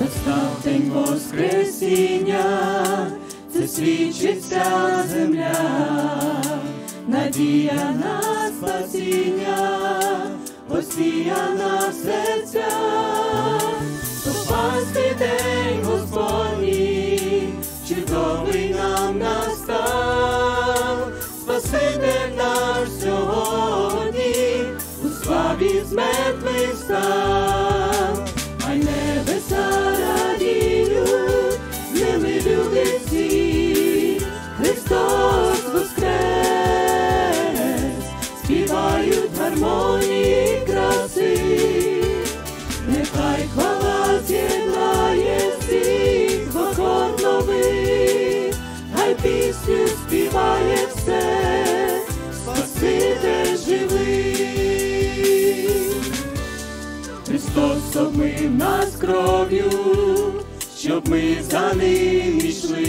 Настав день Воскресіння, це свідчиться земля, надія на спасіння, посіяна в серцях, Попасти день Господній, чудовий нам настав, Спаситель наш сьогодні, у славі з мертвих став, пісню співає все, Спаситель живий. Христос обмив нас кров'ю, щоб ми за ним йшли,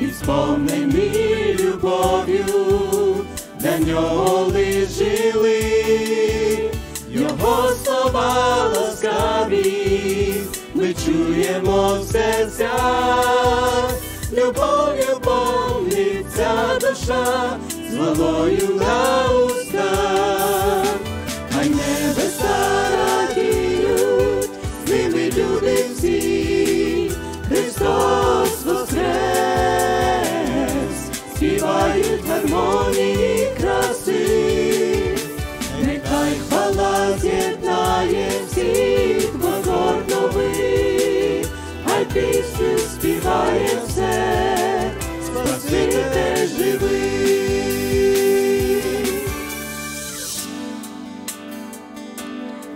і сповнені любов'ю для нього лиш жили, його слова ласкаві, ми чуємо в серцях, любов'ю повниться душа, з малою на устах. Хай небеса радіють, ними люди всі, Христос воскрес, співають гармонії краси, нехай хвала з'єднає всіх акорд новий, хай пісню співає все, живий.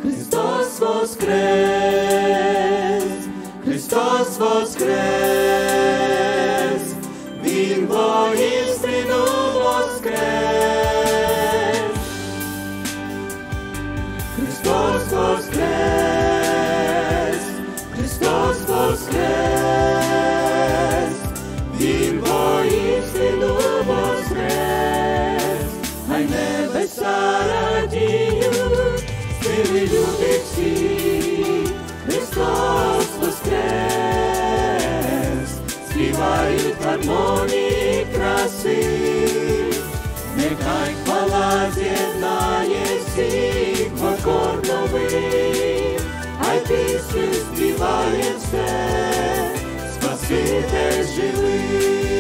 Христос воскрес, Христос воскрес, Він воістину воскрес, Христос воскрес, Христос воскрес, céus, mas que desde mim.